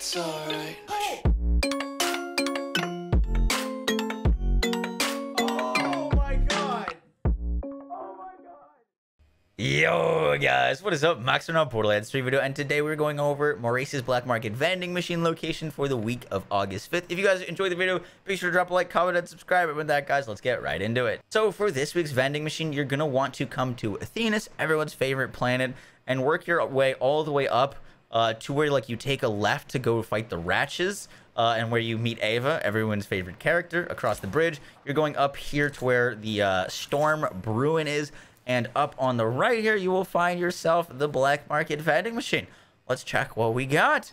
It's alright. Yo guys, what is up? Max on Borderlands 3 video, and today we're going over Maurice's Black Market vending machine location for the week of August 5th. If you guys enjoyed the video, be sure to drop a like, comment, and subscribe. And with that, guys, let's get right into it. So for this week's vending machine, you're gonna want to come to Athenas, everyone's favorite planet, and work your way all the way up uh, to where like you take a left to go fight the Ratches. Uh, and where you meet Ava, everyone's favorite character, across the bridge. You're going up here to where the uh, Storm Bruin is, and up on the right here, you will find yourself the Black Market vending machine. Let's check what we got.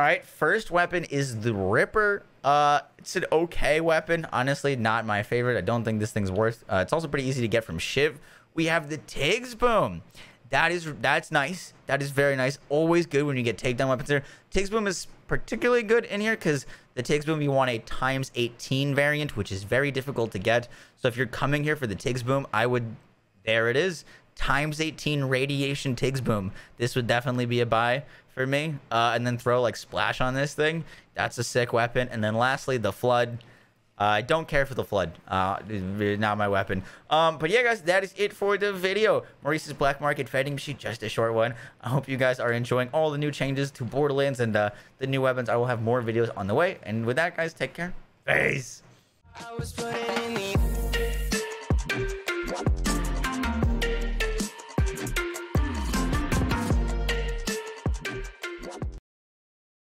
All right, first weapon is the Ripper. Uh, it's an okay weapon. Honestly, not my favorite. I don't think this thing's worth. Uh, it's also pretty easy to get from Shiv. We have the Tiggs Boom. That is that's nice. That is very nice. Always good when you get takedown weapons there. Tiggs Boom is particularly good in here because the Tiggs Boom you want a times 18 variant, which is very difficult to get. So if you're coming here for the Tiggs Boom, I would there it is. Times 18 radiation Tiggs Boom. This would definitely be a buy for me. Uh, and then throw like splash on this thing. That's a sick weapon. And then lastly, the flood. I don't care for the flood. Uh, not my weapon. Um, but yeah, guys, that is it for the video. Maurice's Black Market vending machine, just a short one. I hope you guys are enjoying all the new changes to Borderlands and uh, the new weapons. I will have more videos on the way. And with that, guys, take care. Peace.